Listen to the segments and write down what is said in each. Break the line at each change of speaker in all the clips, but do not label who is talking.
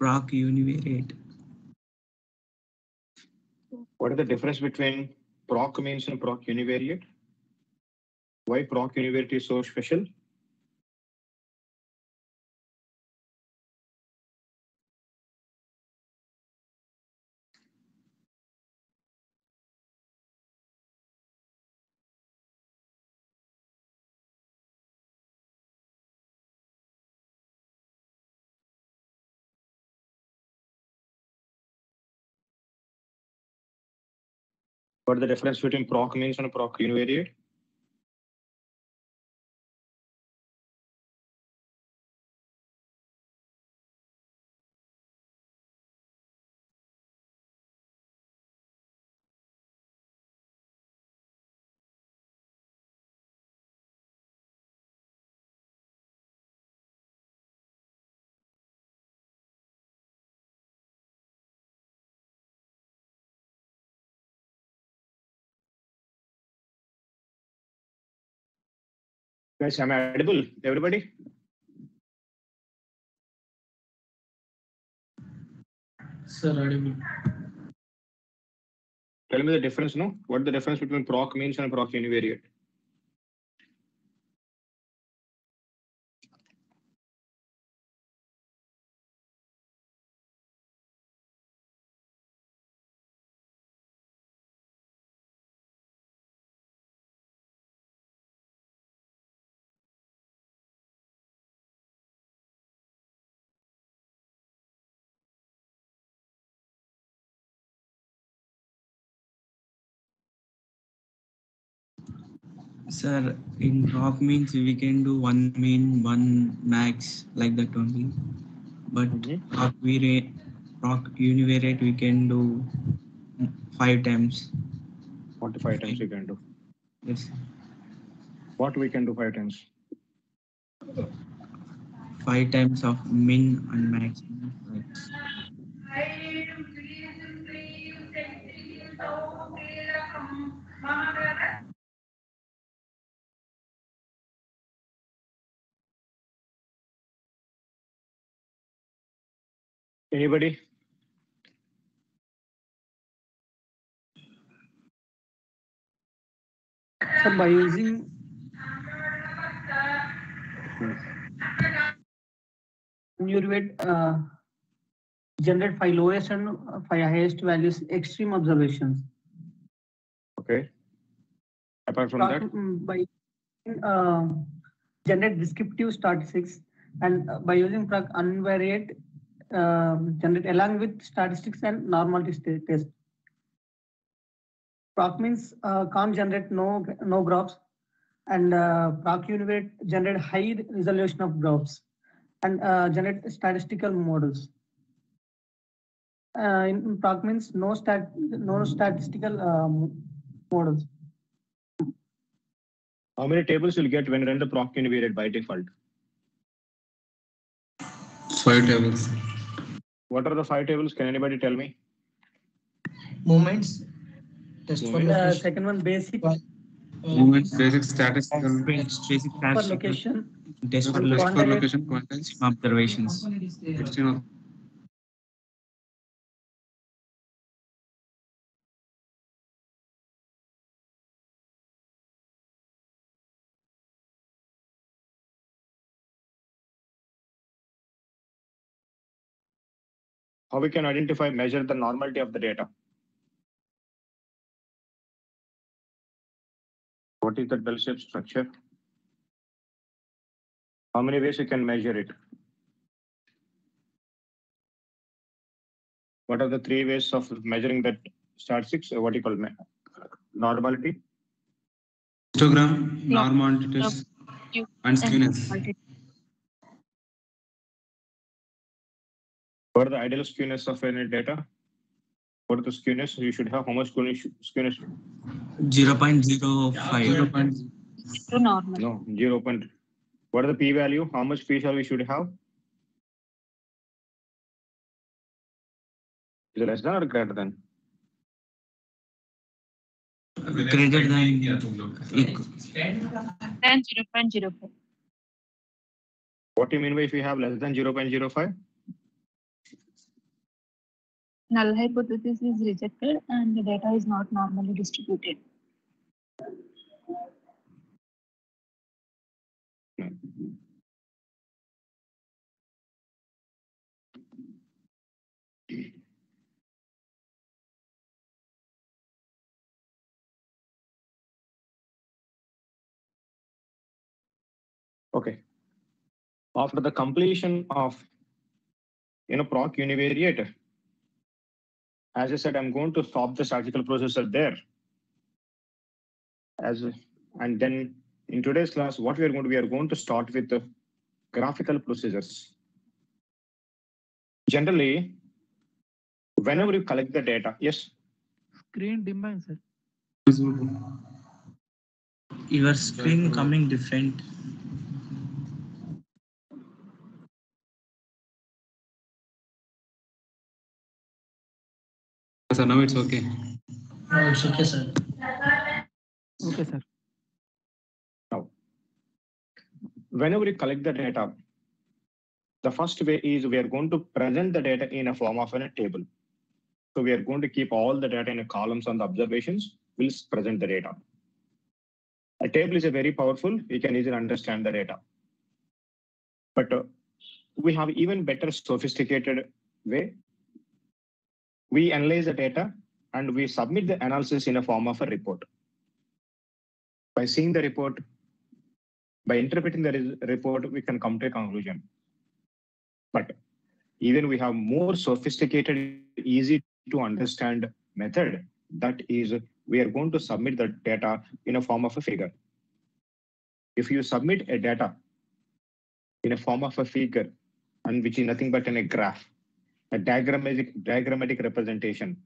proc univariate.
What is the difference between proc means and proc univariate? Why proc univariate is so special? What the difference between proc means and proc univariate? Guys, am I audible? Everybody?
Sir, audible.
Tell me the difference, no? What the difference between proc means and proc univariate?
Sir, in proc means we can do one min, one max, like that only. But proc univariate, proc univariate we can do five times.
Forty-five times we can do.
Yes,
What we can do five times?
five times of min and max.
Anybody?
So by using univariate uh, generate five lowest and five highest values extreme observations.
Okay. Apart from that,
Mm, By uh, generate descriptive statistics and uh, by using unvariate uh, generate along with statistics and normality sta- test. Proc means uh, can't generate no no graphs and uh, proc univariate generate high resolution of graphs and uh, generate statistical models. Uh, in, in proc means no stat no statistical um, models.
how many tables you'll get when run the proc univariate by default?
Five tables.
What are the five tables? Can anybody tell me?
Moments. Just for
uh, second one, basic.
Uh,
Moments, basic status,
basic
status.
Um,
location.
Test for location,
contents,
observations.
16
How we can identify, measure the normality of the data? What is the bell-shaped structure? How many ways you can measure it? What are the three ways of measuring that statistics? Uh, What do you call me- normality?
histogram, normality test, and skewness.
What are the ideal skewness of any data? What is the skewness? You should have how much skewness? skewness?
Zero point zero five.
Zero point
to normal.
No, zero point. What is the p-value? How much p-value we should have? Is it less than or greater than?
Greater than equal.
Then zero point zero five.
What do you mean by if we have less than zero point zero five?
Null hypothesis is rejected and the data is not normally distributed.
Okay. After the completion of, you know, proc univariate, as I said, I'm going to stop the statistical processor there. As and then in today's class, what we are going to we are going to start with the graphical procedures. Generally, whenever you collect the data, yes.
Screen dim sir.
Your screen coming different.
sir. Now it's okay.
Now it's okay, sir.
Okay, sir.
Now, whenever you collect the data, the first way is we are going to present the data in a form of a table. So we are going to keep all the data in columns on the observations. We'll present the data. A table is a very powerful. We can easily understand the data. But uh, we have even better sophisticated way we analyze the data and we submit the analysis in a form of a report. By seeing the report, by interpreting the report, we can come to a conclusion. But even we have more sophisticated, easy to understand method. That is, we are going to submit the data in a form of a figure. If you submit a data in a form of a figure, and which is nothing but in a graph, a diagrammatic, diagrammatic representation.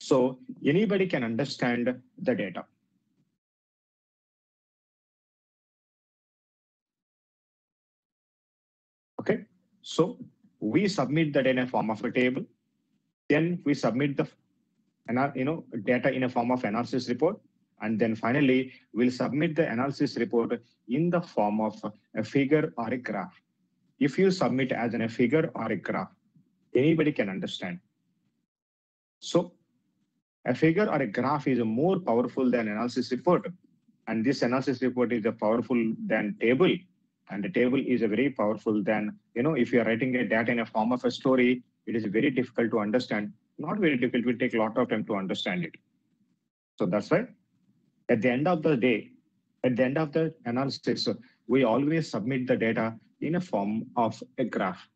So anybody can understand the data. Okay, so we submit that in a form of a table. Then we submit the you know data in a form of analysis report. And then finally, we'll submit the analysis report in the form of a figure or a graph. If you submit as in a figure or a graph, anybody can understand. So a figure or a graph is more powerful than analysis report. And this analysis report is a powerful than table and the table is a very powerful than you know if you are writing a data in a form of a story it is very difficult to understand not very difficult it will take a lot of time to understand it so that's why at the end of the day at the end of the analysis we always submit the data in a form of a graph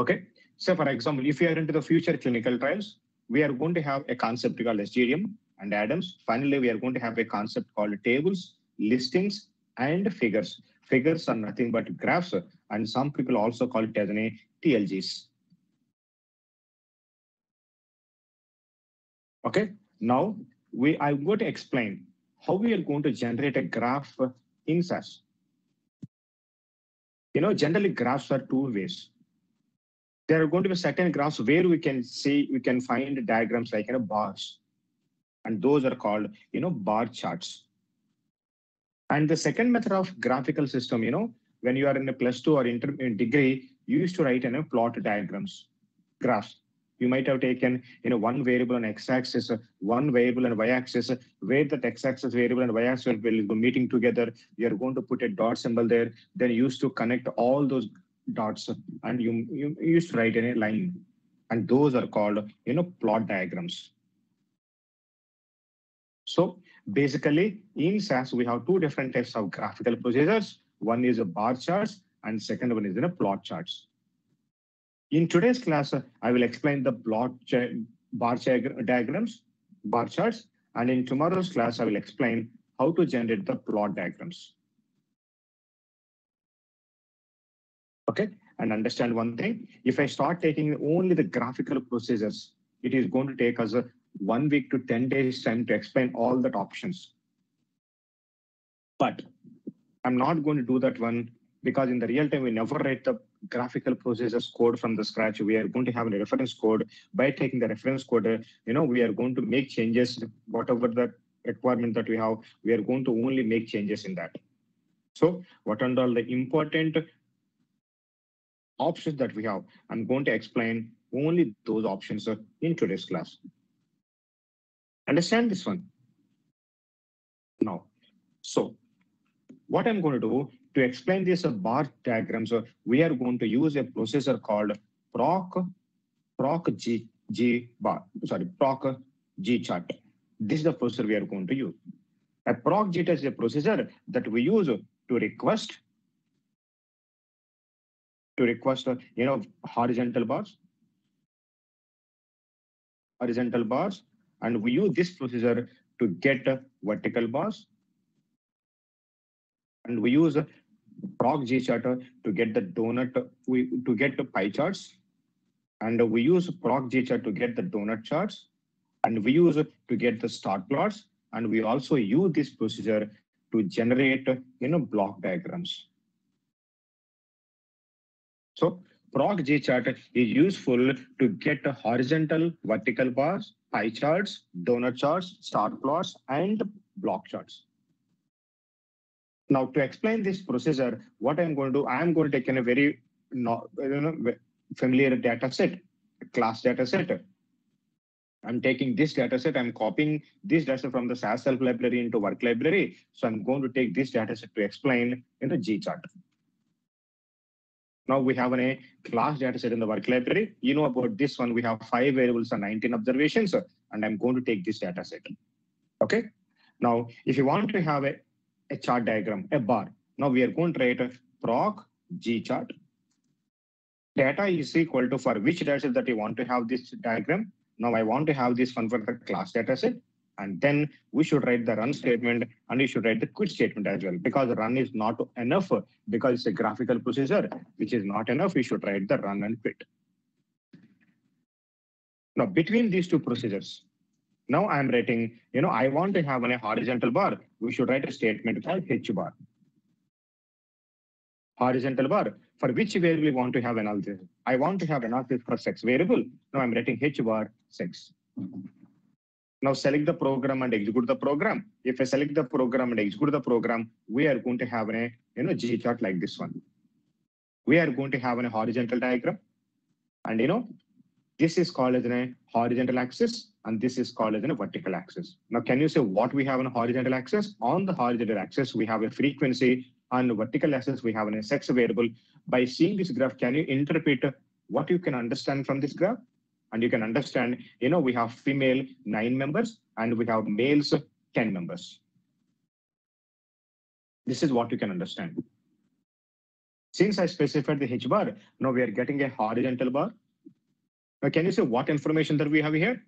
okay so for example if you are into the future clinical trials we are going to have a concept called SDTM and ADaMs. Finally, we are going to have a concept called tables, listings, and figures. Figures are nothing but graphs, and some people also call it as an TLGs. Okay, now we I'm going to explain how we are going to generate a graph in SAS. You know, generally graphs are two ways. There are going to be certain graphs where we can see, we can find diagrams like you know, bars. And those are called you know bar charts. And the second method of graphical system you know when you are in a plus two or inter in degree you used to write in a plot diagrams graphs. You might have taken you know one variable on x-axis uh, one variable on y-axis uh, where the x-axis variable and y-axis will be meeting together. You are going to put a dot symbol there. Then used to connect all those dots and you, you you used to write in a line hmm. and those are called you know plot diagrams so basically in SAS, we have two different types of graphical procedures. One is a bar charts and second one is in a plot charts. In today's class, I will explain the plot bar diagrams, bar charts, and in tomorrow's class, I will explain how to generate the plot diagrams. Okay, and understand one thing. If I start taking only the graphical procedures, it is going to take us a one week to 10 days time to explain all the options. But I'm not going to do that one because in the real time, we never write the graphical procedures code from the scratch. We are going to have a reference code. By taking the reference code, uh, you know, we are going to make changes, whatever the requirement that we have, we are going to only make changes in that. So what are all the important options that we have. I'm going to explain only those options in today's class. Understand this one? Now, so what I'm going to do to explain this bar diagram, so we are going to use a processor called proc proc g g bar sorry proc g chart. This is the processor we are going to use. A proc g is a processor that we use to request to request uh, you know horizontal bars? Horizontal bars and we use this procedure to get uh, vertical bars. And we use uh, proc g charter uh, to get the donut uh, we to get the pie charts. And we use proc g chart to get the donut charts. And we use to get the star plots. And we also use this procedure to generate you know block diagrams so proc g chart is useful to get horizontal vertical bars pie charts donut charts star plots and block charts now, to explain this procedure, what I'm going to do, I'm going to take in a very you know, familiar data set, class data set. I'm taking this data set, I'm copying this data set from the SASHELP library into work library. So I'm going to take this data set to explain in the G chart. Now we have a class data set in the work library. You know about this one, we have five variables and 19 observations, and I'm going to take this data set. Okay. Now, if you want to have a a chart diagram, a bar. Now we are going to write a proc G chart. Data is equal to for which data set that you want to have this diagram. Now I want to have this one for the class data set. And then we should write the run statement and we should write the quit statement as well because run is not enough because it's a graphical procedure, which is not enough. We should write the run and quit. Now between these two procedures, now I'm writing, you know, I want to have a horizontal bar. We should write a statement called H bar. Horizontal bar, for which variable we want to have analysis. I want to have analysis for sex variable. Now I'm writing H bar sex. Now select the program and execute the program. If I select the program and execute the program, we are going to have a you know G chart like this one. We are going to have a horizontal diagram. And you know, this is called as a horizontal axis and this is called as a vertical axis. Now, can you say what we have on horizontal axis? On the horizontal axis, we have a frequency. On the vertical axis, we have a sex variable. By seeing this graph, can you interpret what you can understand from this graph? And you can understand, you know, we have female nine members and we have males 10 members. This is what you can understand. Since I specified the H bar, now we are getting a horizontal bar. Now, can you say what information that we have here?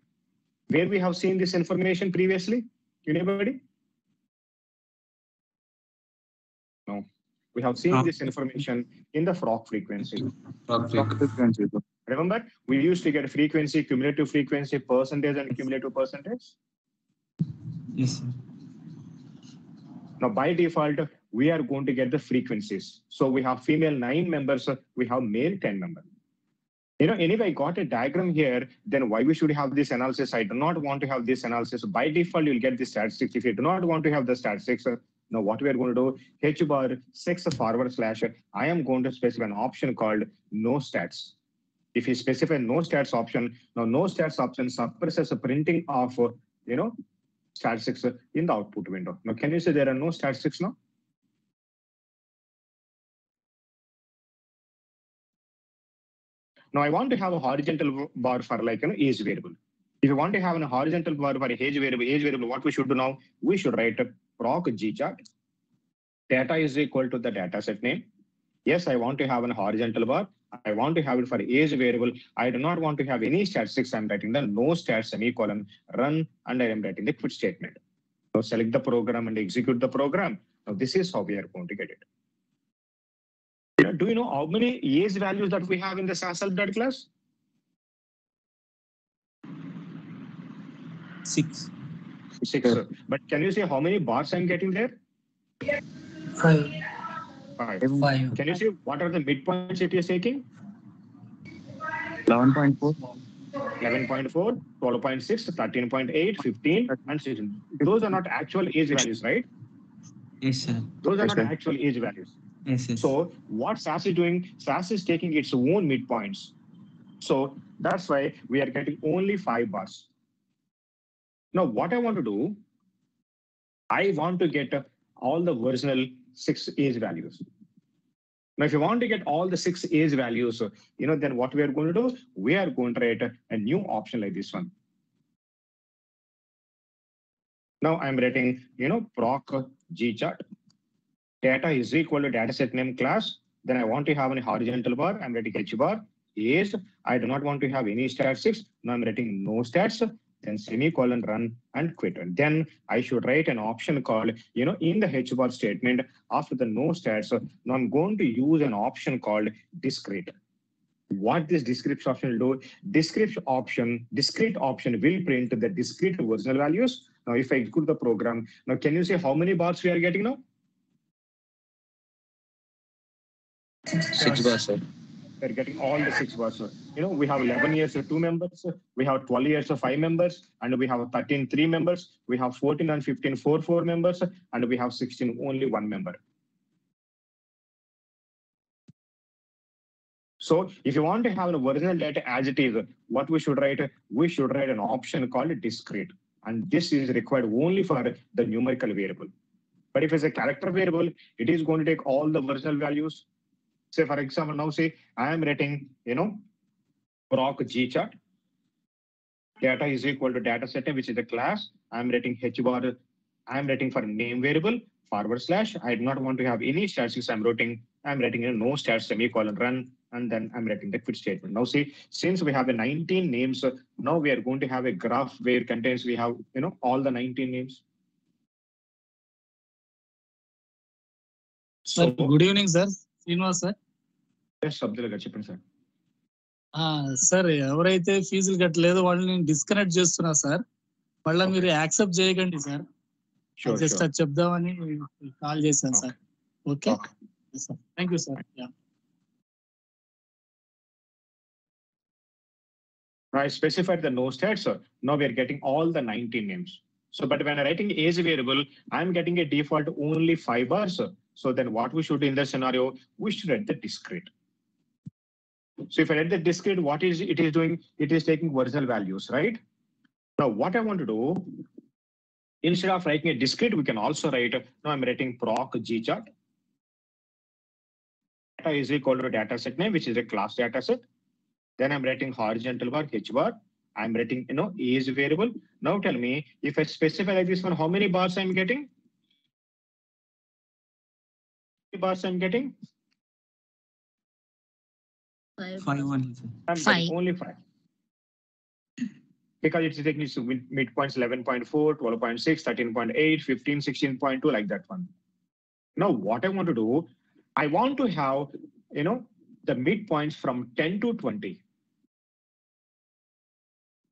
Where we have seen this information previously? Anybody? We have seen
No.
this information in the proc frequency.
Proc frequency.
Remember, we used to get frequency, cumulative frequency, percentage, and cumulative percentage.
Yes, sir.
Now, by default, we are going to get the frequencies. So we have female nine members, we have male 10 members. You know, anyway, I got a diagram here, then why we should have this analysis? I do not want to have this analysis. By default, you'll get the statistics. If you do not want to have the statistics, now what we are going to do, H bar sex forward slash, I am going to specify an option called no stats. If you specify no stats option, now no stats option suppresses a printing of, you know, statistics in the output window. Now, can you say there are no statistics now? Now I want to have a horizontal bar for like an age variable. If you want to have a horizontal bar for age variable, age variable, what we should do now? We should write a proc g chart. Data is equal to the data set name. Yes, I want to have an horizontal bar. I want to have it for age variable. I do not want to have any statistics. I'm writing the no stats semicolon run and I am writing the quit statement. So select the program and execute the program. Now this is how we are going to get it. Do you know how many age values that we have in the SAS class?
Six.
Six. sir. But can you say how many bars I'm getting there?
Five.
Five.
Five.
Can you see what are the midpoints it is taking?
11.4.
11.4, 12.6, 13.8, 15, and 16. Those are not actual age values, right?
Yes, sir.
Those are
Yes,
not
sir.
actual age values.
Yes, yes.
So what SAS is doing, SAS is taking its own midpoints. So that's why we are getting only five bars. Now, what I want to do, I want to get all the original six age values. Now, if you want to get all the six age values, you know, then what we are going to do, we are going to write a, new option like this one. Now I'm writing, you know, proc G chart. Data is equal to dataset name class. Then I want to have a horizontal bar. I'm writing H bar. Is I do not want to have any statistics. Now I'm writing no stats. Then semicolon run and quit. And then I should write an option called, you know, in the H bar statement after the no stats. Now I'm going to use an option called discrete. What this discrete option will do, discrete option, discrete option will print the discrete original values. Now, if I execute the program, now can you say how many bars we are getting now?
Six bars, sir.
We're getting all the six. So, you know, we have 11 years of two members, we have 12 years of five members, and we have 13 three members, we have 14 and 15 four four members, and we have 16 only one member. So if you want to have an original data as it is, what we should write, we should write an option called discrete. And this is required only for the numerical variable. But if it's a character variable, it is going to take all the original values. Say, for example, now say I am writing, you know, proc G chart. Data is equal to data set, which is a class. I'm writing H bar. I'm writing for name variable forward slash. I do not want to have any statistics. I'm writing, I'm writing a no stat semicolon run, and then I'm writing the quit statement. Now see, since we have the 19 names, now we are going to have a graph where contains we have, you know, all the 19 names. So,
good evening, sir.
Srinivas, sir. గారు చెప్పండి sir
sir ఎవరైతే ఫీజులు కట్టలేదో వాళ్ళని నేను disconnect చేస్తున్నా sir మళ్ళీ మీరు accept చేయకండి సార్ జస్ట్ అది చెప్దామని కాల్ చేశాను sir okay thank you sir
I specified the no stats, so now we are getting all the 19 names. So, but when I'm writing age variable, I'm getting a default only five bars. So then what we should do in the scenario, we should write the discrete. So if I write the discrete, what is it is doing? It is taking original values, right? Now what I want to do, instead of writing a discrete, we can also write, now I'm writing proc G chart. Data is equal to data set name, which is a class data set. Then I'm writing horizontal bar, H bar. I'm writing, you know, age variable. Now tell me, if I specify like this one, how many bars I'm getting? How many bars I'm getting?
Five only.
I'm
Five.
getting only five. Because it's taking its mid- midpoints 11.4, 12.6, 13.8, 15, 16.2, like that one. Now, what I want to do, I want to have, you know, the midpoints from 10 to 20.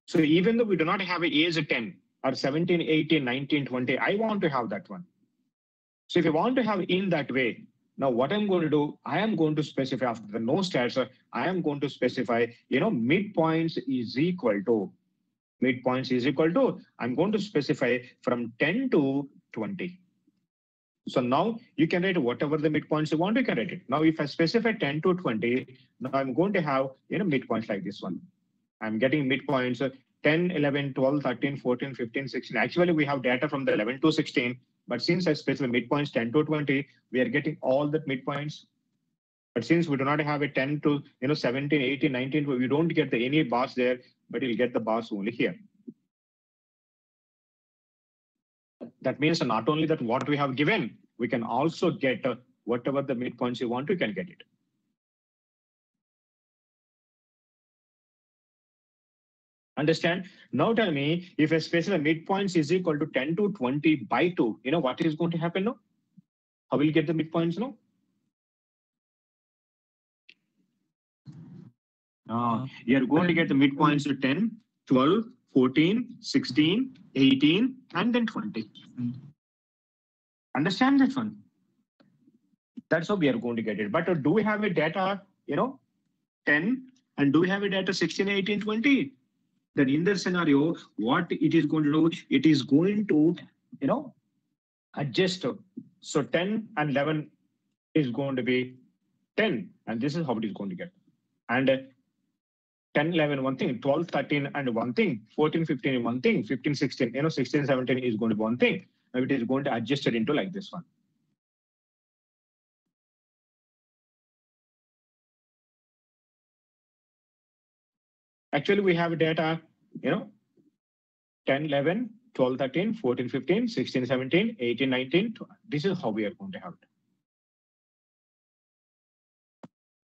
So even though we do not have a age of 10 or 17, 18, 19, 20, I want to have that one. So if you want to have in that way, now what I'm going to do, I am going to specify after the no stats, uh, I am going to specify, you know, midpoints is equal to, midpoints is equal to, I'm going to specify from 10 to 20. So now you can write whatever the midpoints you want, you can write it. Now, if I specify 10 to 20, now I'm going to have, you know, midpoints like this one. I'm getting midpoints uh, 10, 11, 12, 13, 14, 15, 16. Actually, we have data from the 11 to 16, but since I specify midpoints 10 to 20, we are getting all the midpoints. But since we do not have a 10 to, you know, 17, 18, 19, we don't get the any bars there, but you'll get the bars only here. That means not only that what we have given, we can also get uh, whatever the midpoints you want, you can get it. Understand? Now tell me if a specific midpoints is equal to 10 to 20 by 2, you know what is going to happen now? How will you get the midpoints now? Uh, you're going to get the midpoints to 10, 12, 14, 16, 18, and then 20. Understand that one? That's how we are going to get it. But uh, do we have a data, you know, 10, and do we have a data 16, 18, 20? Then in this scenario, what it is going to do, it is going to, you know, adjust. So 10 and 11 is going to be 10. And this is how it is going to get. And uh, 10, 11, one thing, 12, 13, and one thing, 14, 15, one thing, 15, 16, you know, 16, 17 is going to be one thing. Now it is going to adjust it into like this one. Actually, we have data, you know, 10, 11, 12, 13, 14, 15, 16, 17, 18, 19. This is how we are going to have it.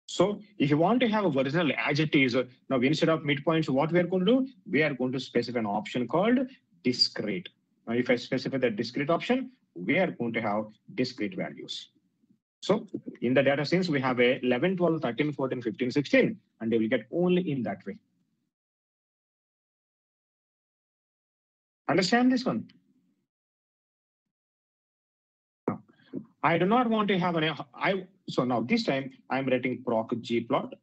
So if you want to have a original as it is, now instead of midpoints, what we are going to do, we are going to specify an option called discrete. Now, if I specify the discrete option, we are going to have discrete values. So in the data since we have a 11, 12, 13, 14, 15, 16, and they will get only in that way. Understand this one? I do not want to have an, I, so now this time I'm writing proc gplot.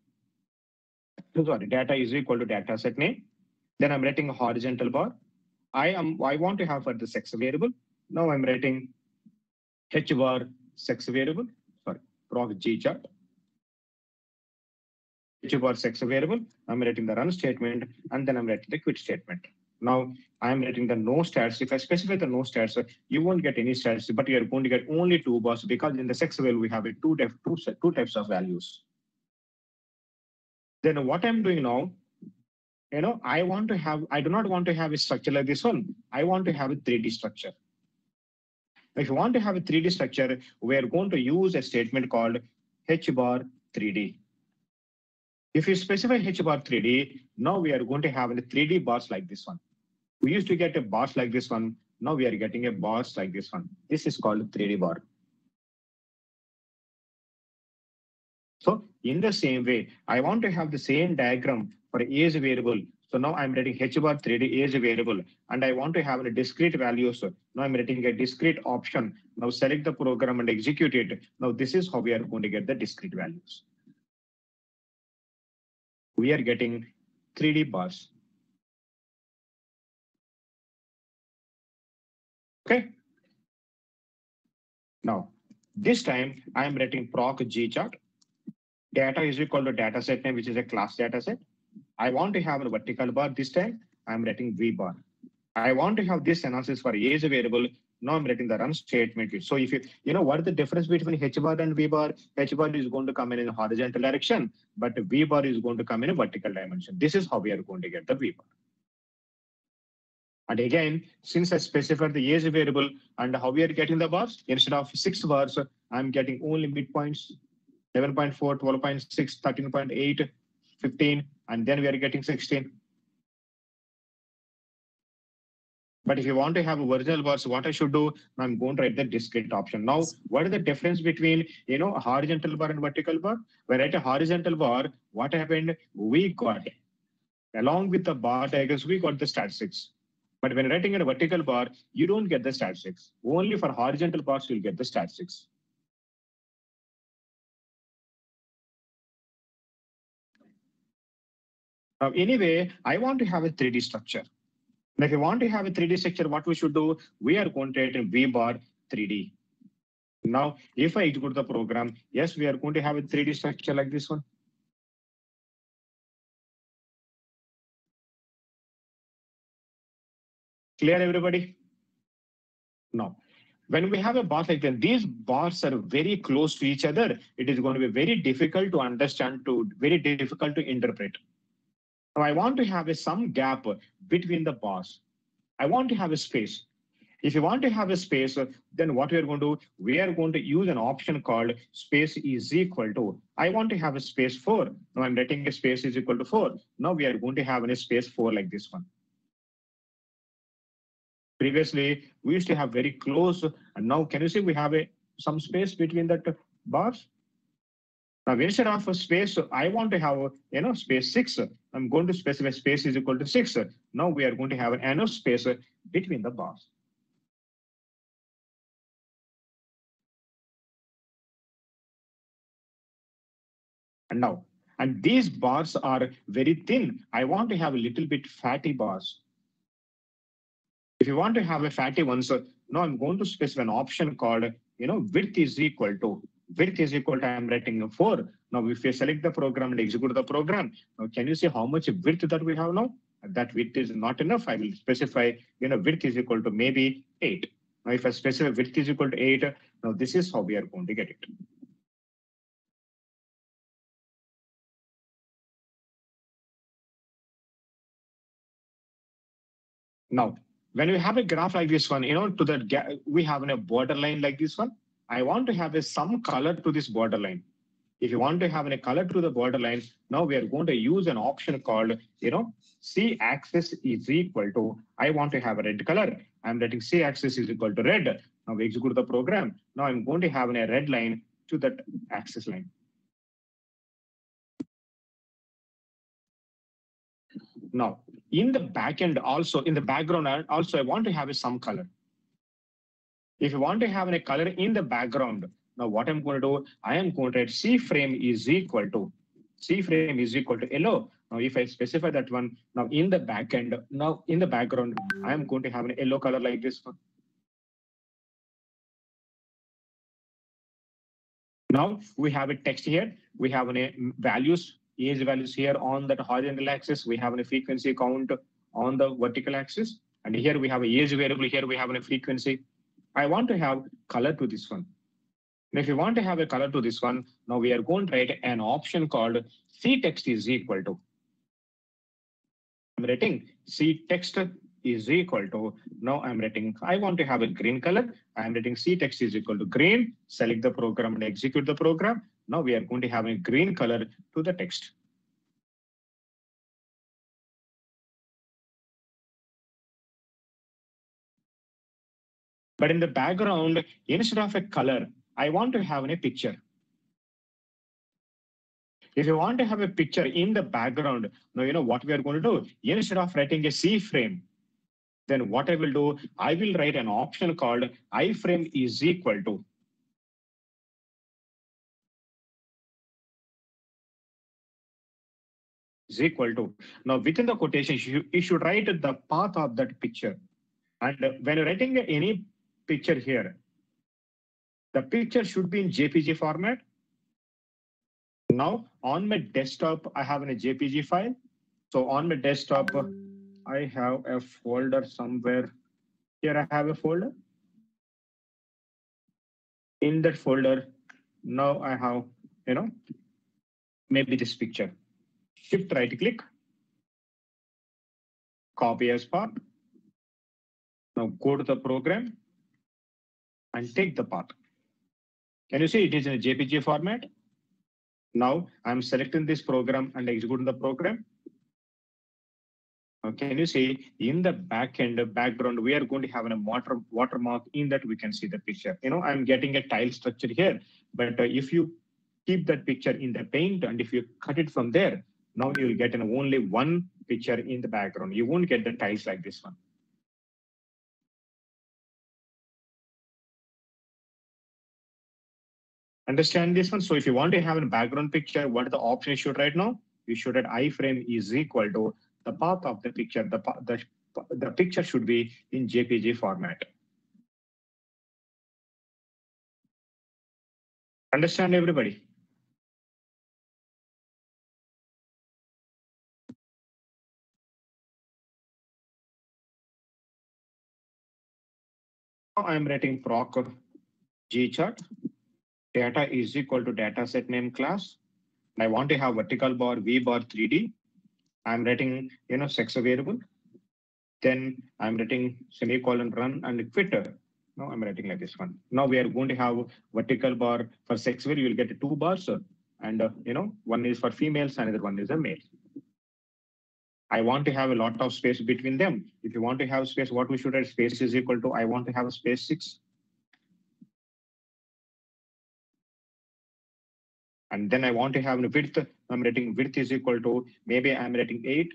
Sorry, data is equal to data set name. Then I'm writing a horizontal bar. I am, I want to have for the sex variable. Now I'm writing h bar sex variable, sorry, proc g chart. h bar sex variable. I'm writing the run statement and then I'm writing the quit statement. Now I'm writing the no stats. If I specify the no stats, uh, you won't get any stats, but you're going to get only two bars because in the sex value we have a two, def, two, two types of values. Then what I'm doing now, you know, I want to have, I do not want to have a structure like this one. I want to have a 3D structure. If you want to have a 3D structure, we are going to use a statement called h bar 3D. If you specify h bar 3D, now we are going to have a 3D bars like this one. We used to get a bars like this one. Now we are getting a bars like this one. This is called 3D bar. So in the same way, I want to have the same diagram for age variable. So now I'm writing h bar 3D age variable, and I want to have a discrete value. So now I'm writing a discrete option. Now select the program and execute it. Now this is how we are going to get the discrete values. We are getting 3D bars. Okay. Now, this time I am writing proc G chart. Data is equal to data set name, which is a class data set. I want to have a vertical bar this time. I'm writing V bar. I want to have this analysis for age variable. Now I'm writing the run statement. So if you, you know, what is the difference between H bar and V bar? H bar is going to come in a horizontal direction, but V bar is going to come in a vertical dimension. This is how we are going to get the V bar. And again, since I specified the age variable and how we are getting the bars, instead of six bars, I'm getting only midpoints, 11.4, 12.6, 13.8, 15, and then we are getting 16. But if you want to have a original bars, what I should do, I'm going to write the discrete option. Now, what is the difference between, you know, horizontal bar and vertical bar? When I write a horizontal bar, what happened? We got, along with the bar diagrams, we got the statistics. But when writing a vertical bar, you don't get the statistics. Only for horizontal bars, you'll get the statistics. Now, anyway, I want to have a 3D structure. Now, if you want to have a 3D structure, what we should do, we are going to write a V bar 3D. Now, if I execute the program, yes, we are going to have a 3D structure like this one. Clear, everybody? Now, when we have a bar like that, these bars are very close to each other. It is going to be very difficult to understand, to very difficult to interpret. Now, I want to have a some gap between the bars. I want to have a space. If you want to have a space, then what we are going to do, we are going to use an option called space is equal to. I want to have a space four. Now I'm writing a space is equal to four. Now we are going to have a space four like this one. Previously, we used to have very close, and now can you see we have a some space between that bars? Now instead of a space, I want to have you know space six. I'm going to specify space is equal to six. Now we are going to have an enough space between the bars. And now, and these bars are very thin. I want to have a little bit fatty bars. If you want to have a fatty one, so now I'm going to specify an option called, you know, width is equal to. width is equal to, I'm writing 4. Now, if you select the program and execute the program, now can you see how much width that we have now? That width is not enough. I will specify, you know, width is equal to maybe 8. Now, if I specify width is equal to 8, now this is how we are going to get it. Now, when we have a graph like this one, you know, to that we have a borderline like this one. I want to have a some color to this borderline. If you want to have a color to the borderline, now we are going to use an option called, you know, C axis is equal to, I want to have a red color. I'm writing C axis is equal to red. Now we execute the program. Now I'm going to have a red line to that axis line. Now, in the backend also, in the background uh, also, I want to have some color. If you want to have a color in the background, now what I'm going to do, I am going to write C frame is equal to, C frame is equal to yellow. Now, if I specify that one, now in the backend, now in the background, I am going to have an yellow color like this one. Now we have a text here. We have a values, age values here on that horizontal axis. We have a frequency count on the vertical axis. And here we have a age variable. Here we have a frequency. I want to have color to this one. And if you want to have a color to this one, now we are going to write an option called C text is equal to. I'm writing C text is equal to, now I'm writing, I want to have a green color. I'm writing C text is equal to green, select the program and execute the program. Now we are going to have a green color to the text. But in the background, instead of a color, I want to have a picture. If you want to have a picture in the background, now you know what we are going to do. Instead of writing a C frame, then what I will do, I will write an option called iframe is equal to. Is equal to. Now within the quotations, you, you should write the path of that picture. And when writing any picture here, the picture should be in JPG format. Now on my desktop, I have a JPG file. So on my desktop, I have a folder somewhere. Here I have a folder. In that folder, now I have, you know, maybe this picture. Shift right click. Copy as path. Now go to the program and take the path. Can you see it is in a JPG format? Now I'm selecting this program and executing the program. Now, can you see in the back end background, we are going to have a water watermark in that we can see the picture. You know, I'm getting a tile structure here, but uh, if you keep that picture in the paint and if you cut it from there, now you'll get an only one picture in the background. You won't get the tiles like this one. Understand this one? So if you want to have a background picture, what are the options you should right now? You should write iframe is equal to the path of the picture. The, the, the picture should be in JPG format. Understand everybody? Now I'm writing proc gchart. Data is equal to data set name class. I want to have vertical bar v bar 3D. I'm writing, you know, sex variable. Then I'm writing semicolon run and quit. Now I'm writing like this one. Now we are going to have vertical bar for sex variable. You will get two bars, and uh, you know, one is for females, another one is a male. I want to have a lot of space between them. If you want to have space, what we should write space is equal to I want to have a space six. And then I want to have a width. I'm writing width is equal to maybe I'm writing eight.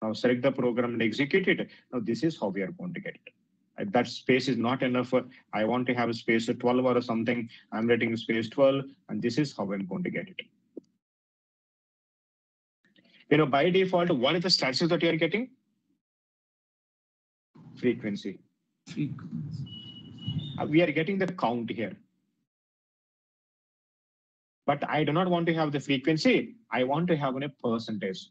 Now select the program and execute it. Now this is how we are going to get it. If that space is not enough, I want to have a space of 12 or something. I'm writing space 12, and this is how I'm going to get it. You know, by default, what is the statistics that you are getting? Frequency.
Frequency.
Uh, We are getting the count here. But I do not want to have the frequency. I want to have a percentage.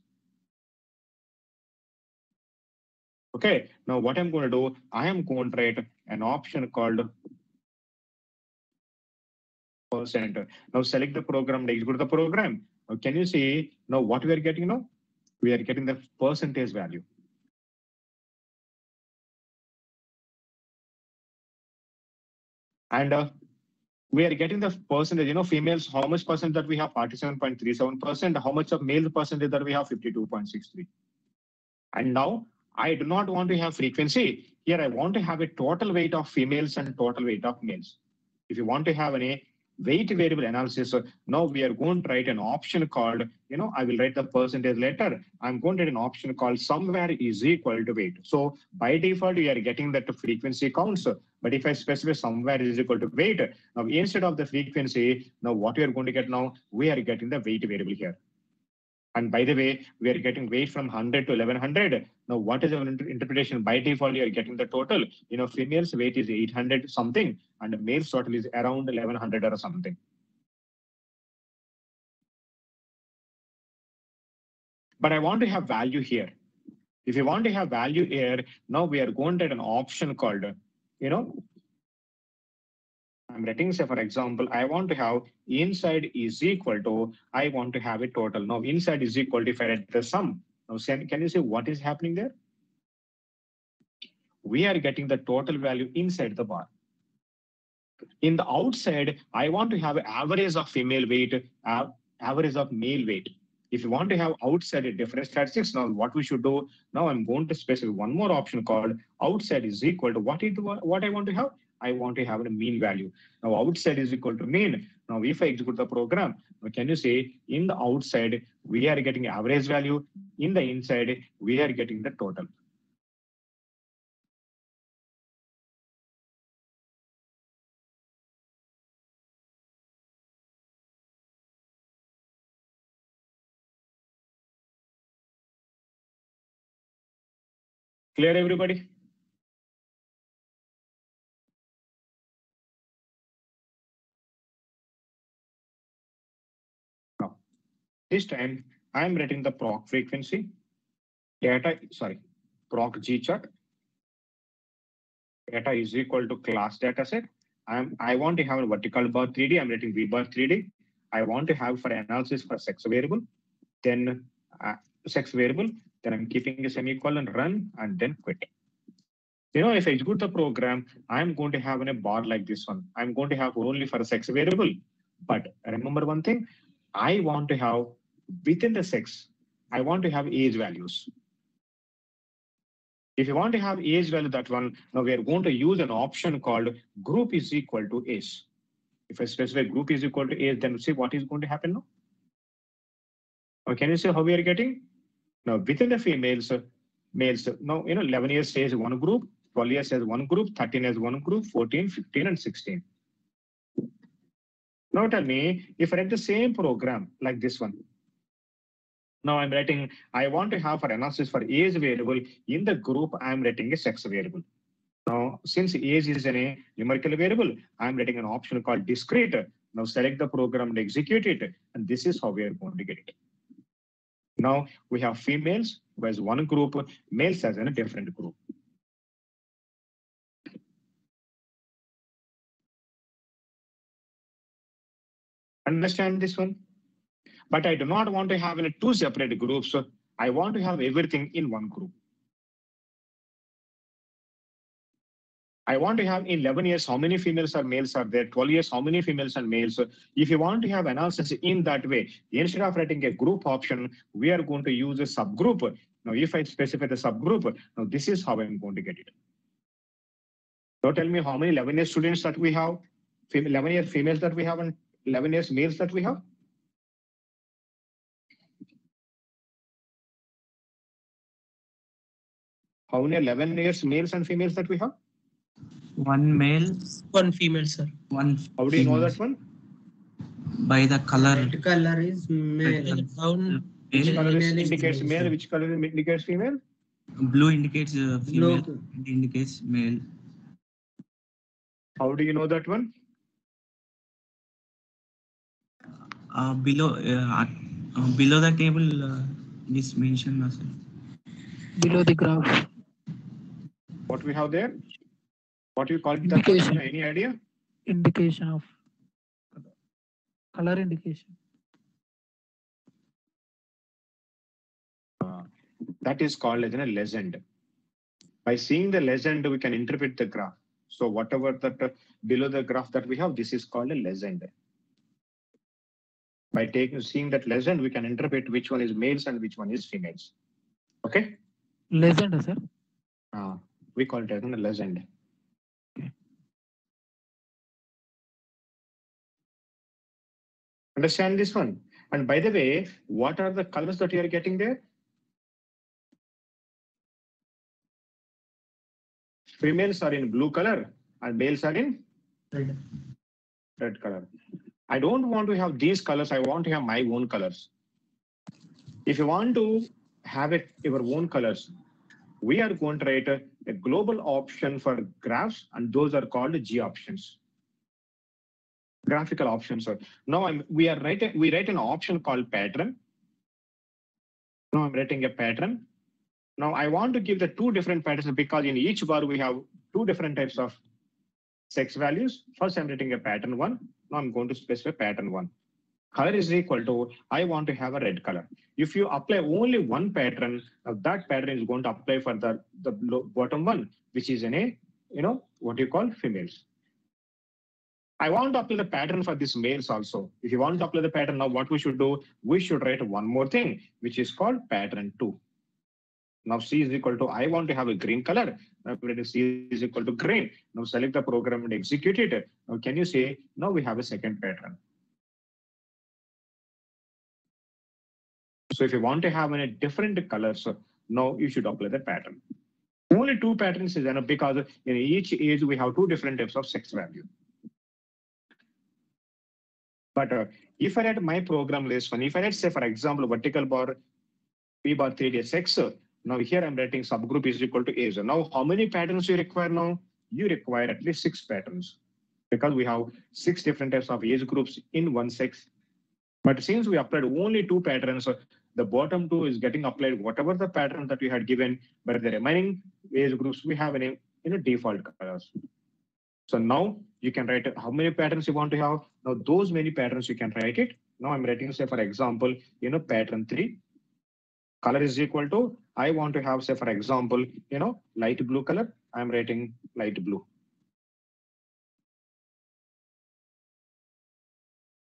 Okay, now what I'm going to do, I am going to write an option called percent. Now select the program, execute the program. Now can you see now what we are getting now? We are getting the percentage value. And uh, we are getting the percentage, you know, females, how much percent that we have? 47.37%. How much of male percentage that we have? 52.63. And now I do not want to have frequency. Here I want to have a total weight of females and total weight of males. If you want to have any weight variable analysis, so now we are going to write an option called, you know, I will write the percentage later. I'm going to write an option called sumvar is equal to weight. So by default, we are getting that frequency counts. But if I specify sumvar is equal to weight, now instead of the frequency, now what we are going to get now, we are getting the weight variable here. And by the way, we are getting weight from 100 to 1100. Now, what is our inter- interpretation? By default, you are getting the total. You know, females weight is 800 something, and males total is around 1100 or something. But I want to have value here. If you want to have value here, now we are going to an option called, you know, I'm writing, say, for example, I want to have inside is equal to, I want to have a total. Now, inside is equal to if I write the sum. Now, can you see what is happening there? We are getting the total value inside the bar. In the outside, I want to have average of female weight, uh, average of male weight. If you want to have outside a different statistics, now what we should do, now I'm going to specify one more option called outside is equal to what, it, what I want to have. I want to have a mean value. Now outside is equal to mean. Now if I execute the program, can you say in the outside, we are getting average value. In the inside, we are getting the total. Clear everybody? Now, this time I am writing the proc frequency data, sorry, proc G chart. Data is equal to class data set. I'm, I want to have a vertical bar 3D. I'm writing V bar 3D. I want to have for analysis for sex variable, then uh, sex variable, then I'm keeping a semicolon run and then quit. You know, if I execute the program, I'm going to have in a bar like this one. I'm going to have only for a sex variable. But remember one thing, I want to have within the sex, I want to have age values. If you want to have age value, that one, now we are going to use an option called group is equal to age. If I specify group is equal to age, then see what is going to happen now. Or can you see how we are getting? Now within the females, males, now you know 11 years says one group, 12 years as one group, 13 as one group, 14, 15, and 16. Now tell me if I write the same program like this one. Now I'm writing, I want to have for analysis for age variable in the group, I'm writing a sex variable. Now, since age is a numerical variable, I'm writing an option called discrete. Now select the program and execute it. And this is how we are going to get it. Now we have females has one group, males as in a different group. Understand this one? But I do not want to have in two separate groups. I want to have everything in one group. I want to have in 11 years how many females or males are there, 12 years how many females and males. So if you want to have analysis in that way, instead of writing a group option, we are going to use a subgroup. Now, if I specify the subgroup, now this is how I'm going to get it. Now tell me how many 11 year students that we have, 11 year females that we have, and 11 years males that we have. How many 11 years males and females that we have?
One male,
One female, sir.
one.
How do you know that one?
By the color.
Red color is male.
Red
Brown.
Which color is indicates
male,
male, which color indicates female?
blue indicates uh, female,
Blue.
indicates male.
How do you know that one?
Uh, below uh, uh, below the table, uh, this mention, uh, sir.
below the graph.
What we have there? What you call it?
Indication.
Any idea?
Indication of color indication.
Uh, that is called as a legend. By seeing the legend, we can interpret the graph. So whatever that uh, below the graph that we have, this is called a legend. By taking seeing that legend, we can interpret which one is males and which one is females. Okay,
Legend, sir.
uh, we call it as a legend. Understand this one? And by the way, what are the colors that you are getting there? Females are in blue color and males are in
Red.
red color. I don't want to have these colors. I want to have my own colors. If you want to have it your own colors, we are going to write a, a global option for graphs, and those are called G options. Graphical options. Are, now I'm we are writing we write an option called pattern. Now I'm writing a pattern. Now I want to give the two different patterns because in each bar we have two different types of sex values. First, I'm writing a pattern one. Now I'm going to specify pattern one. Color is equal to, I want to have a red color. If you apply only one pattern, that pattern is going to apply for the, the bottom one, which is in a, you know, what you call females. I want to apply the pattern for these males also. If you want to apply the pattern now, what we should do, we should write one more thing, which is called pattern two. Now C is equal to, I want to have a green color. Now C is equal to green. Now select the program and execute it. Now can you say, now we have a second pattern. So if you want to have a different colors, now you should apply the pattern. Only two patterns is enough because in each age we have two different types of sex value. But uh, if I write my program list one, if I write say for example vertical bar p bar 3 sex, uh, now here I'm writing subgroup is equal to age. Now how many patterns you require now? You require at least six patterns because we have six different types of age groups in one sex. But since we applied only two patterns, uh, the bottom two is getting applied whatever the pattern that we had given, but the remaining age groups we have in a, in a default colors. So now you can write how many patterns you want to have. Now those many patterns you can write it. Now I'm writing say for example, you know, pattern three. Color is equal to, I want to have say for example, you know, light blue color. I'm writing light blue.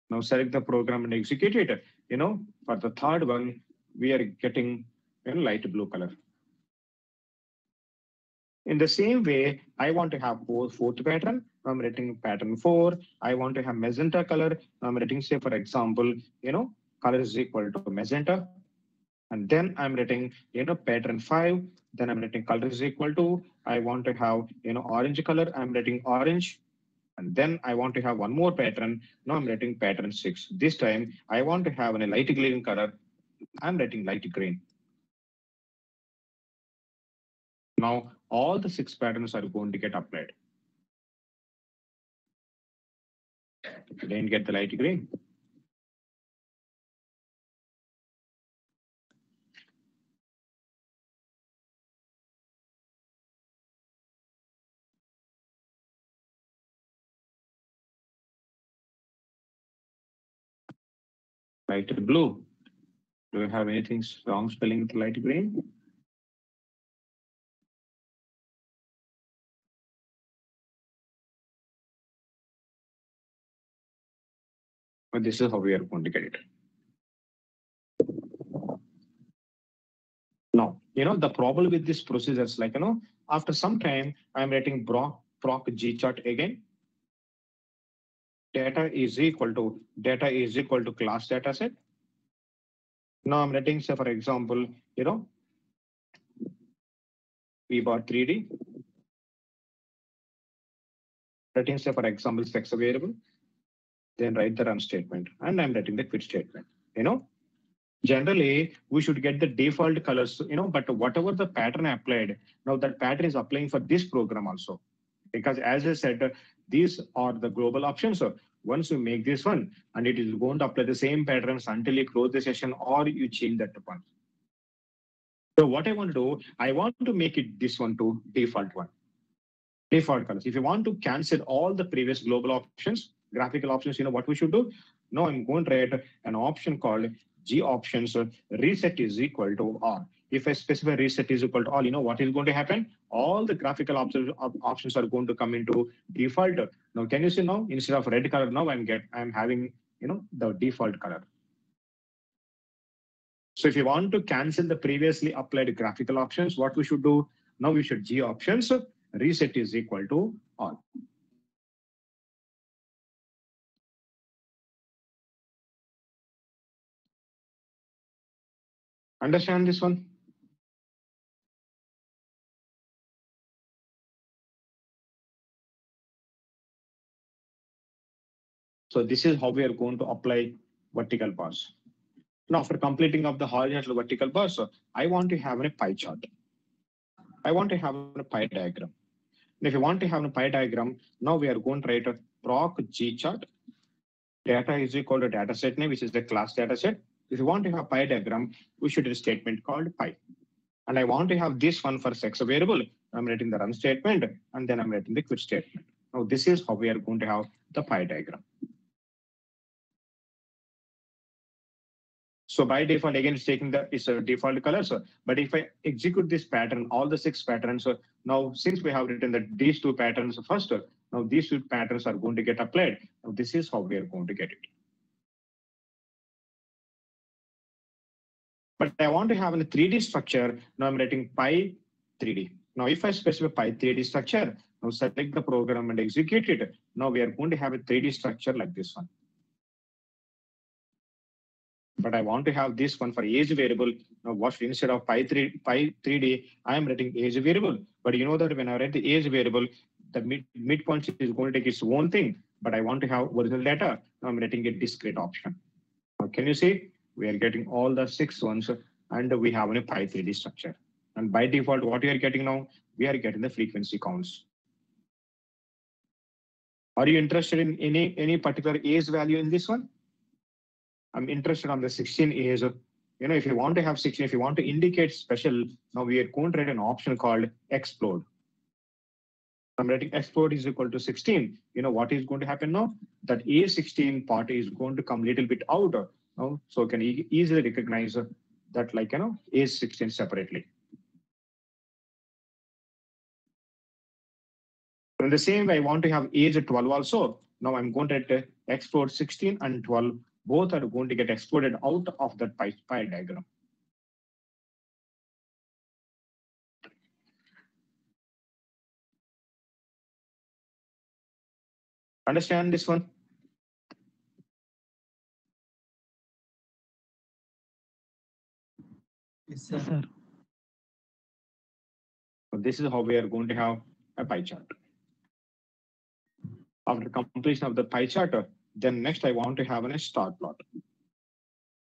Now select the program and execute it. You know, for the third one, we are getting know, light blue color. In the same way, I want to have fourth, fourth pattern. I'm writing pattern four. I want to have magenta color. I'm writing, say, for example, you know, color is equal to magenta. And then I'm writing, you know, pattern five. Then I'm writing color is equal to, I want to have, you know, orange color. I'm writing orange. And then I want to have one more pattern. Now I'm writing pattern six. This time I want to have a light green color. I'm writing light green. Now all the six patterns are going to get applied. Didn't get the light green. Light blue. Do you have anything wrong spelling with light green? But this is how we are going to get it. Now, you know, the problem with this procedure is like, you know, after some time, I'm writing proc, proc G chart again. Data is equal to, data is equal to class data set. Now I'm writing, say, for example, you know, V bar 3D. Writing, say, for example, sex variable then write the run statement and I'm writing the quit statement. You know, generally we should get the default colors, you know, but whatever the pattern applied, now that pattern is applying for this program also. Because as I said, these are the global options. So once you make this one, and it is going to apply the same patterns until you close the session or you change that one. So what I want to do, I want to make it this one to default one. Default colors. If you want to cancel all the previous global options, graphical options, you know what we should do? Now I'm going to write an option called G options uh, reset is equal to all. If I specify reset is equal to all, you know what is going to happen? All the graphical op- options are going to come into default. Now, can you see now instead of red color, now I'm get I'm having you know the default color. So if you want to cancel the previously applied graphical options, what we should do? Now we should G options reset is equal to all. Understand this one? So this is how we are going to apply vertical bars. Now, after completing of the horizontal vertical bars, I want to have a pie chart. I want to have a pie diagram. And if you want to have a pie diagram, now we are going to write a proc G chart. Data is equal to data set name, which is the class data set. If you want to have pie diagram, we should do a statement called pie. And I want to have this one for sex variable. I'm writing the run statement, and then I'm writing the quit statement. Now, this is how we are going to have the pie diagram. So by default, again, it's taking the it's a default color. So, but if I execute this pattern, all the six patterns, so now since we have written that these two patterns first, now these two patterns are going to get applied. Now this is how we are going to get it. But I want to have a 3D structure. Now I'm writing pie 3D. Now if I specify pie 3D structure, now select the program and execute it. Now we are going to have a 3D structure like this one but I want to have this one for age variable. Now, what instead of pi three pie 3d, I am writing age variable. But you know that when I write the age variable, the mid midpoint is going to take its own thing. But I want to have original data. Now I'm writing a discrete option. Now, can you see? We are getting all the six ones, and we have a pie 3d structure. And by default, what we are getting now? We are getting the frequency counts. Are you interested in any any particular age value in this one? I'm interested on the 16 is, you know, if you want to have 16, if you want to indicate special, now we are going to write an option called explode. I'm writing explode is equal to 16. You know what is going to happen now? That A16 part is going to come a little bit out. So can e easily recognize that like, you know, A16 separately. In the same way, I want to have age 12 also. Now I'm going to explode 16 and 12 both are going to get exploded out of that pie, pie diagram. Understand this one?
Yes,
Yes,
sir.
sir.
So this is how we are going to have a pie chart. After completion of the pie chart, uh, then next I want to have a star plot.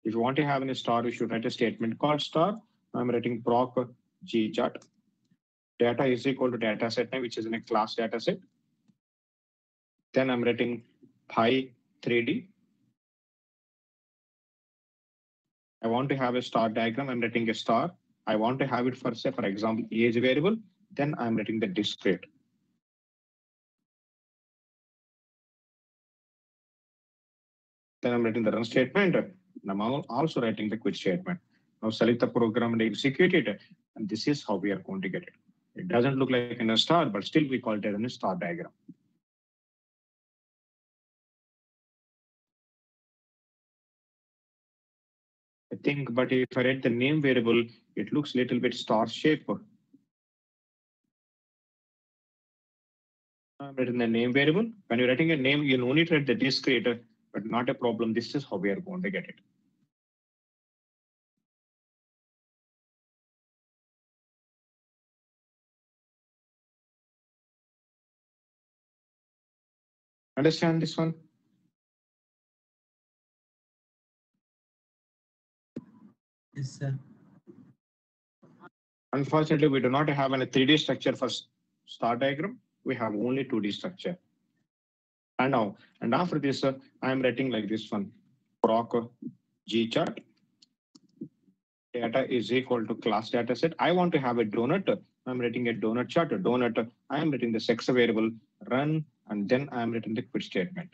If you want to have a star, you should write a statement called star. I'm writing proc G chart. Data is equal to data set name, which is in a class data set. Then I'm writing pie 3D. I want to have a star diagram. I'm writing a star. I want to have it for, say, for example, age variable. Then I'm writing the discrete. Then I'm writing the run statement. And I'm also writing the quit statement. Now select the program and execute it. And this is how we are going to get it. It doesn't look like in a star, but still we call it a star diagram. I think, but if I write the name variable, it looks a little bit star shape. Writing the name variable. When you're writing a name, you to write the discrete, but not a problem. This is how we are going to get it. Understand this one?
Yes, sir.
Unfortunately, we do not have a 3D structure for star diagram. We have only 2D structure. And now, and after this, uh, I am writing like this one, proc G chart. Data is equal to class data set. I want to have a donut. I'm writing a donut chart, a donut. I am writing the sex variable, run, and then I am writing the quit statement.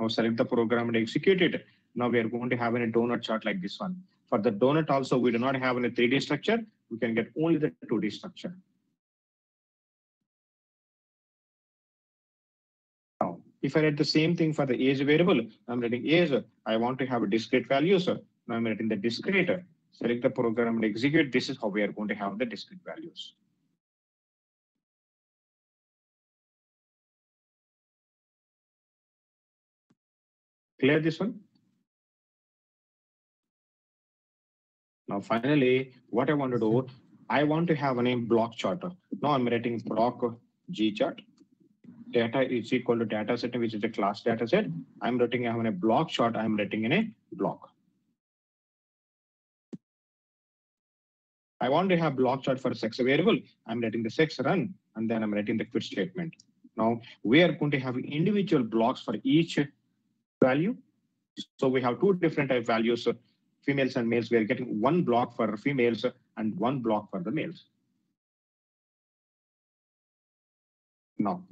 Now select the program and execute it. Now we are going to have a donut chart like this one. For the donut also, we do not have any 3D structure. We can get only the 2D structure. Now, if I write the same thing for the age variable, I'm writing age. I want to have a discrete value. So now I'm writing the discrete. Select the program and execute. This is how we are going to have the discrete values. Clear this one? Now finally, what I want to do, I want to have a name block chart. Now I'm writing block G chart. Data is equal to data set, which is a class data set. I'm writing I have a block chart. I'm writing in a block. I want to have block chart for sex variable. I'm writing the sex run, and then I'm writing the quit statement. Now we are going to have individual blocks for each value. So we have two different type values, females and males. We are getting one block for females and one block for the males. Now,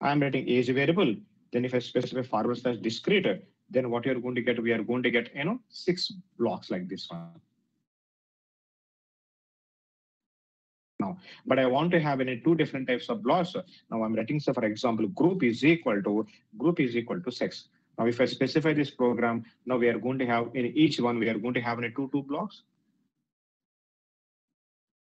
I'm writing age variable. Then if I specify forward slash discrete, then what you're going to get, we are going to get, you know, six blocks like this one. Now, but I want to have in two different types of blocks. Now I'm writing, so for example, group is equal to, group is equal to sex. Now, if I specify this program, now we are going to have in each one, we are going to have in a two, two blocks.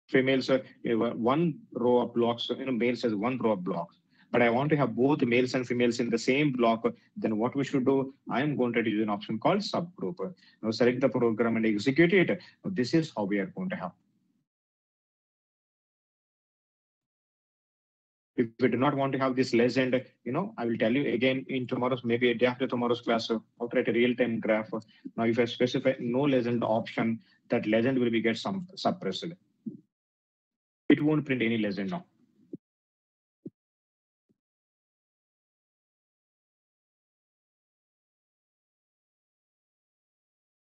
Females, uh, you have one row of blocks, you know, males has one row of blocks. But I want to have both males and females in the same block. Then what we should do, I am going to use an option called subgroup. Now select the program and execute it. Now, this is how we are going to have. If we do not want to have this legend, you know, I will tell you again in tomorrow's, maybe a day after tomorrow's class, uh, how to write a real-time graph. Now, if I specify no legend option, that legend will be get some suppressed. It won't print any legend now.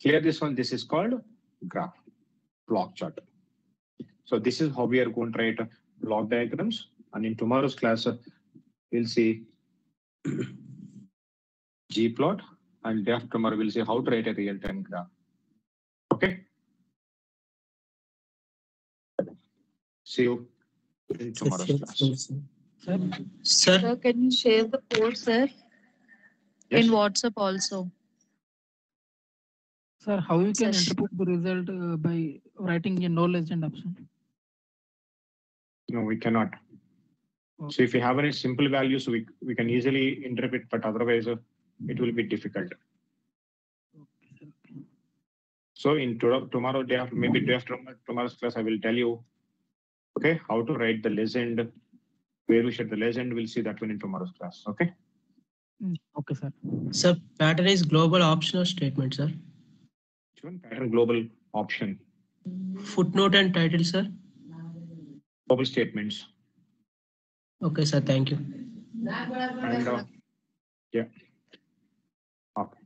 Clear this one, this is called graph, block chart. So this is how we are going to write block diagrams. And in tomorrow's class, uh, we'll see Gplot and day after tomorrow we'll see how to write a real-time graph. Okay? See you in tomorrow's class.
Sir,
Sir,
Sir, can you share the code, sir,
Yes.
in WhatsApp also?
sir, how you can
Sir.
interpret the result uh, by writing a no legend option?
No, we cannot. So if you have any simple values, we, we can easily interpret, but otherwise uh, it will be difficult.
Okay, sir, okay.
So in to- tomorrow, day after, maybe day after tomorrow's class, I will tell you, okay, how to write the legend, where we should the legend, we'll see that one in tomorrow's class, okay?
Mm, Okay, sir.
sir, pattern is global optional statement, sir.
Which one? Pattern global option,
Footnote and title, sir.
global statements.
Okay, sir, thank you.
And, uh, yeah. Okay.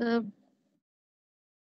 Sir,